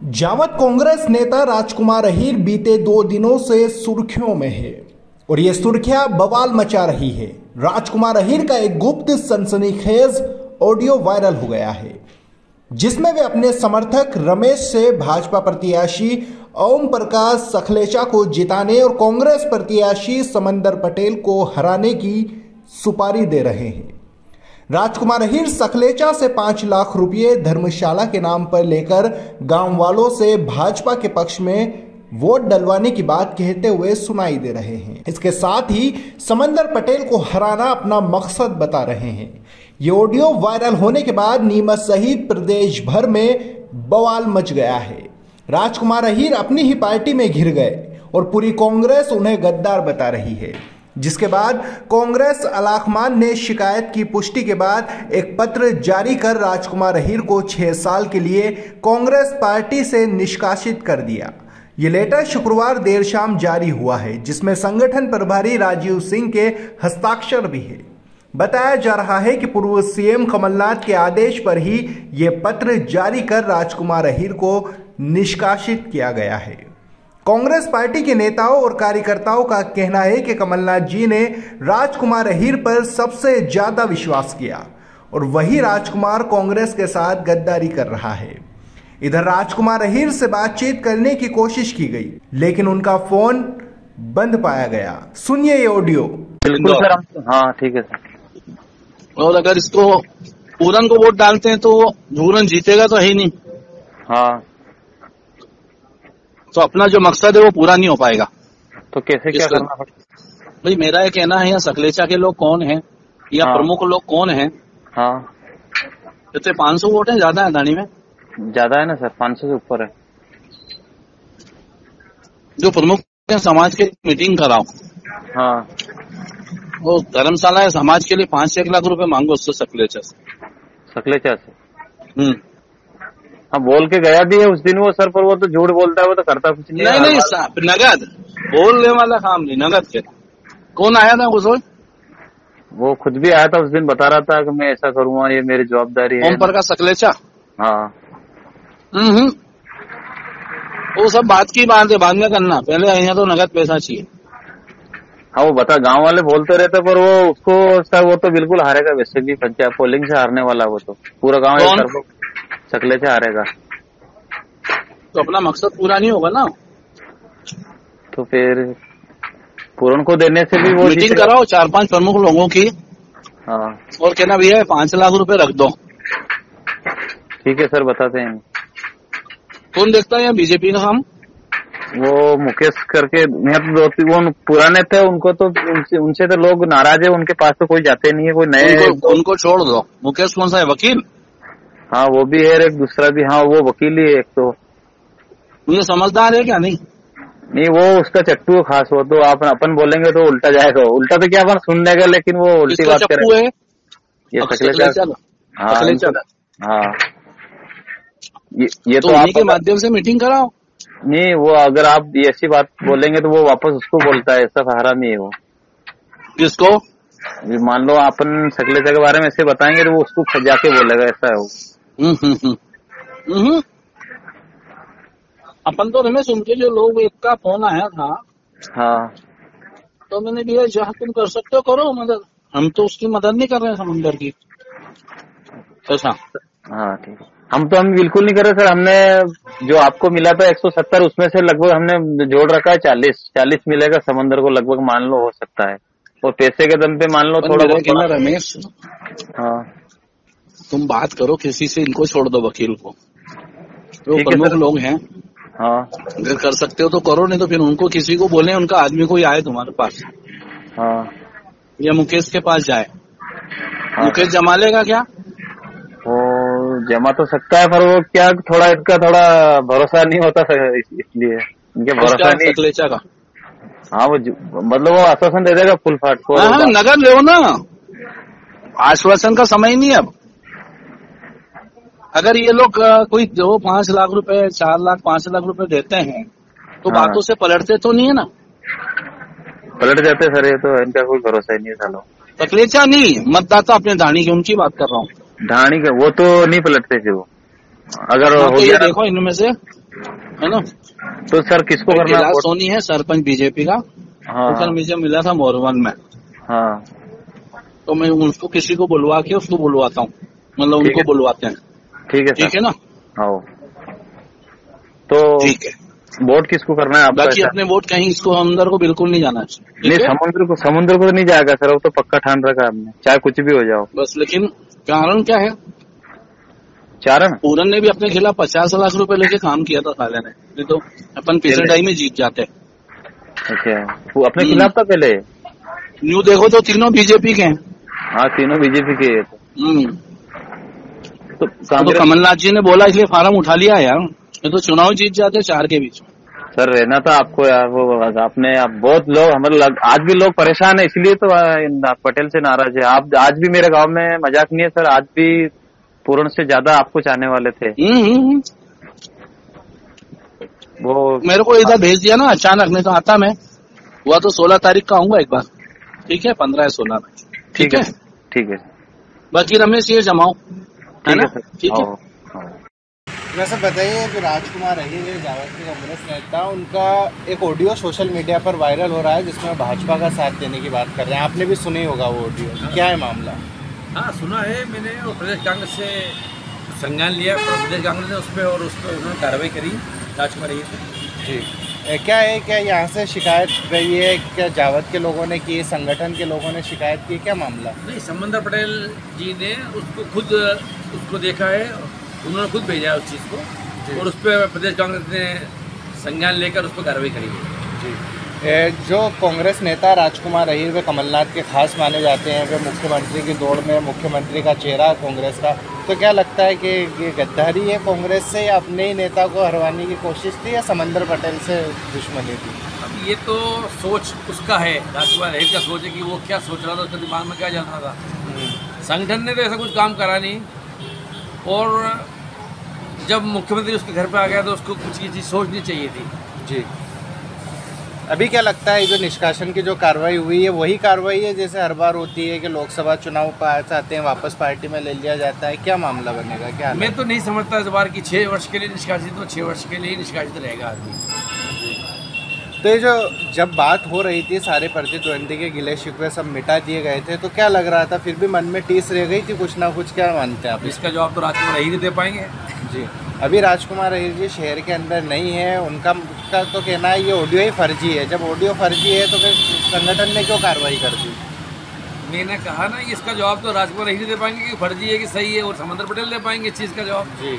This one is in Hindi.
जावत कांग्रेस नेता राजकुमार अहीर बीते दो दिनों से सुर्खियों में है। और ये सुर्खियाँ बवाल मचा रही है। राजकुमार अहीर का एक गुप्त सनसनीखेज ऑडियो वायरल हो गया है, जिसमें वे अपने समर्थक रमेश से भाजपा प्रत्याशी ओम प्रकाश सखलेचा को जिताने और कांग्रेस प्रत्याशी समंदर पटेल को हराने की सुपारी दे रहे हैं। राजकुमार अहीर सखलेचा से पाँच लाख रुपए धर्मशाला के नाम पर लेकर गाँव वालों से भाजपा के पक्ष में वोट डलवाने की बात कहते हुए सुनाई दे रहे हैं। इसके साथ ही समंदर पटेल को हराना अपना मकसद बता रहे हैं। ये ऑडियो वायरल होने के बाद नीमच सहित प्रदेश भर में बवाल मच गया है। राजकुमार अहीर अपनी ही पार्टी में घिर गए और पूरी कांग्रेस उन्हें गद्दार बता रही है। जिसके बाद कांग्रेस अलाखमान ने शिकायत की पुष्टि के बाद एक पत्र जारी कर राजकुमार अहीर को छह साल के लिए कांग्रेस पार्टी से निष्कासित कर दिया। ये लेटर शुक्रवार देर शाम जारी हुआ है, जिसमें संगठन प्रभारी राजीव सिंह के हस्ताक्षर भी है। बताया जा रहा है कि पूर्व सीएम कमलनाथ के आदेश पर ही ये पत्र जारी कर राजकुमार अहीर को निष्कासित किया गया है। कांग्रेस पार्टी के नेताओं और कार्यकर्ताओं का कहना है कि कमलनाथ जी ने राजकुमार अहीर पर सबसे ज़्यादा विश्वास किया और वही राजकुमार कांग्रेस के साथ गद्दारी कर रहा है। इधर राजकुमार अहीर से बातचीत करने की कोशिश की गई लेकिन उनका फ़ोन बंद पाया गया। सुनिए ये ऑडियो। बिल्कुल सर हाँ ठीक है सर। और अगर इसको पूरन को वोट डालते हैं तो पूरन जीतेगा तो है ही नहीं। हाँ। तो अपना जो मकसद है वो पूरा नहीं हो पाएगा। तो कैसे क्या करना पड़ेगा? भाई मेरा ये कहना है यहाँ सकलेचा के लोग कौन है? या हाँ। प्रमुख लोग कौन है? हाँ। इतने पाँच सौ वोट है ज़्यादा है दानी में? ज़्यादा है ना सर? पाँच सौ से ऊपर है। जो प्रमुख समाज के मीटिंग कराओ। हाँ। वो धर्मशाला है समाज के लिए पाँच एक लाख रुपए मांगो उससे सकलेचा से। सकलेचा से? हम्म। हाँ बोल के गया भी है उस दिन वो सर पर वो तो झूठ बोलता है वो तो करता कुछ नहीं नहीं नहीं सा- नगद। बोलने वाला काम नहीं नगद के कौन आया था उस वो खुद भी आया था उस दिन बता रहा था कि मैं ऐसा करूँगा ये मेरी जवाबदारी है। ओम प्रकाश सकलेचा? हाँ। हम्म वो सब बात की बात है बाद में करना। पहले यहाँ तो नगद पैसा चाहिए। हाँ वो बता गाँव वाले बोलते रहते पर वो उसको सर वो तो बिल्कुल हारेगा वैसे भी पंचायत पोलिंग से हारने वाला वो तो। पूरा गाँव को सकले से हारेगा तो अपना मकसद पूरा नहीं होगा ना? तो फिर पूरन को देने से भी वो मीटिंग कराओ चार पाँच प्रमुख लोगों की। हाँ। और कहना भैया पाँच लाख रुपए रख दो। ठीक है सर बताते हैं। कौन देखता है बीजेपी का हम? वो मुकेश करके यहाँ तो दो वो पुराने थे उनको तो उनसे उनसे तो लोग नाराज़ है उनके पास तो कोई जाते नहीं है कोई नए उनको, उनको छोड़ दो। मुकेश कौन सा है? वकील? हाँ वो भी है एक दूसरा भी हाँ वो वकील ही है एक तो। मुझे समझदार है क्या? नहीं। नहीं वो उसका चट्टू खास हो तो आप अपन बोलेंगे तो उल्टा जाएगा। उल्टा तो क्या अपन सुन लेगा लेकिन वो उल्टी बात करे ये हाँ। हाँ। ये ये तो तो उन्हीं के माध्यम से मीटिंग कराओ। नहीं वो अगर आप ये ऐसी बात बोलेंगे तो वो वापस उसको बोलता है ऐसा हरामी है वो। किसको? मान लो अपन सकलेचा के बारे में ऐसे बताएँगे तो वो उसको जाके बोलेगा ऐसा है वो। हम्म, हम्म, हम्म। अपन तो रमेश उनके जो लोग एक का फ़ोन आया था हाँ। तो मैंने कहा जहाँ तुम कर सकते हो करो मदद। हम तो उसकी मदद नहीं कर रहे हैं समुंदर की। ऐसा। हाँ ठीक है। हम तो हम बिल्कुल नहीं कर रहे सर। हमने जो आपको मिला था 170 उसमें से लगभग हमने जोड़ रखा है 40 40 मिलेगा समंदर को लगभग मान लो हो सकता है। और पैसे के दम पे मान लो थोड़ा बहुत रमेश? हाँ। तुम बात करो किसी से इनको छोड़ दो वकील को। जो ठीक प्रमुख लोग हैं हाँ। अगर कर सकते हो तो करो नहीं तो फिर उनको किसी को बोले उनका आदमी कोई आए तुम्हारे पास। हाँ। या मुकेश के पास जाए। हाँ। मुकेश जमा लेगा क्या? वो जमा तो सकता है पर वो क्या थोड़ा इसका थोड़ा भरोसा नहीं होता इसलिए। इनके भरोसा नहीं। का। हाँ वो मतलब वो आश्वासन दे देगा फुल फाट को। नगर हाँ, नगद लो ना। आश्वासन का समय नहीं अब। अगर ये लोग कोई दो पाँच लाख रुपए चार लाख पाँच लाख रुपए देते हैं तो हाँ। बातों से पलटते तो नहीं है ना? पलट जाते सर ये तो इनका कोई भरोसा ही नहीं सालों। तकलीचा नहीं मतदाता अपने दानी की उनकी बात कर रहा हूँ। ढाणी का वो तो नहीं पलटते फिर वो। अगर हाँ, हो तो ये गया देखो इनमें से है ना? तो सर किसको करना है सोनी है सरपंच बीजेपी का। हाँ। तो कल मुझे मिला था मोरवन में। हाँ। तो मैं उसको किसी को बुलवा के उसको बुलवाता हूँ। मतलब उनको बुलवाते हैं। ठीक है ठीक है ना? आओ। तो ठीक है। वोट किसको करना है? आपका बाकी अपने वोट कहीं इसको अंदर को बिल्कुल नहीं जाना चाहिए नहीं है? समुद्र को समुद्र को तो नहीं जाएगा सर वो तो पक्का ठान रखा है हमने। चाहे कुछ भी हो जाओ। बस लेकिन कारण क्या है? चारण पूरन ने भी अपने खिलाफ पचास लाख रुपए लेके काम किया था साले ने। नहीं तो अपन पिछले टाइम में जीत जाते। अच्छा वो अपने हम्म। खिलाफ था पहले न्यू देखो तो तीनों बीजेपी के हैं। हाँ तीनों बीजेपी के तो तो कमलनाथ जी ने बोला इसलिए फार्म उठा लिया यार। ये तो चुनाव जीत जाते चार के बीच सर रहना था आपको यार वो आपने आप बहुत लोग हमारे लग, आज भी लोग परेशान है इसलिए तो पटेल से नाराज़ है। आप आज भी मेरे गाँव में मज़ाक नहीं है सर आज भी पूर्ण से ज़्यादा आपको चाहने वाले थे। हम्म, हम्म, हम्म। वो मेरे को इधर भेज दिया ना अचानक नहीं तो आता मैं। हुआ तो सोलह तारीख का आऊँगा एक बार। ठीक है पंद्रह या सोलह में। ठीक है? ठीक है। बाकी रमेश ये जमाओ। है ना? ठीक है। वैसे बताइए जो राजकुमार अहिर है जावत के कांग्रेस नेता उनका एक ऑडियो सोशल मीडिया पर वायरल हो रहा है जिसमें भाजपा का साथ देने की बात कर रहे हैं। आपने भी सुनी होगा वो ऑडियो क्या है मामला? हाँ सुना है। मैंने और प्रदेश कांग्रेस से संज्ञान लिया प्रदेश कांग्रेस ने उस पर और उस पर उन्होंने कार्रवाई करी राजकुमार जी। क्या है क्या यहाँ से शिकायत रही है? क्या जावत के लोगों ने की संगठन के लोगों ने शिकायत की? क्या मामला? नहीं समंदर पटेल जी ने उसको खुद उसको देखा है। उन्होंने खुद भेजा है उस चीज़ को और उस पर प्रदेश कांग्रेस ने संज्ञान लेकर उस पर कार्रवाई करी है। जी। जो कांग्रेस नेता राजकुमार अहिर वे कमलनाथ के खास माने जाते हैं वे मुख्यमंत्री की दौड़ में मुख्यमंत्री का चेहरा कांग्रेस का। तो क्या लगता है कि ये गद्दारी है कांग्रेस से या अपने ही नेता को हरवाने की कोशिश थी या समंदर पटेल से दुश्मनी थी? अब ये तो सोच उसका है राजकुमार हेड का सोच है कि वो क्या सोच रहा था उसके दिमाग में क्या चल रहा था। संगठन ने तो ऐसा कुछ काम करा नहीं। और जब मुख्यमंत्री उसके घर पर आ गया तो उसको कुछ ये चीज़ सोचनी चाहिए थी। जी। अभी क्या लगता है जो निष्कासन की जो कार्रवाई हुई है वही कार्रवाई है जैसे हर बार होती है कि लोकसभा चुनाव पास आते हैं वापस पार्टी में ले लिया जाता है क्या मामला बनेगा क्या मैं तो नहीं समझता इस बार की छः वर्ष के लिए निष्कासित हो छः वर्ष के लिए ही निष्कासित रहेगा आदमी। तो ये जो जब बात हो रही थी सारे प्रतिद्वंदी के गिले शिकवे सब मिटा दिए गए थे तो क्या लग रहा था फिर भी मन में टीस रह गई थी कुछ ना कुछ क्या मानते हैं आप? इसका जवाब तो राजकुमार ही नहीं दे पाएँगे। जी। अभी राजकुमार अहिर जी शहर के अंदर नहीं है उनका का तो कहना है ये ऑडियो ही फर्जी है। जब ऑडियो फर्जी है तो फिर संगठन ने क्यों कार्रवाई कर दी? मैंने कहा ना इसका जवाब तो राजकुमार अहिर दे पाएँगे कि फर्जी है कि सही है और समंदर पटेल दे पाएँगे इस चीज़ का जवाब। जी।